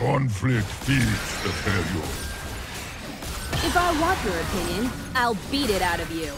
Conflict feeds the failure. If I want your opinion, I'll beat it out of you.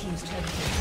team's turret.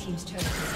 Team's turret.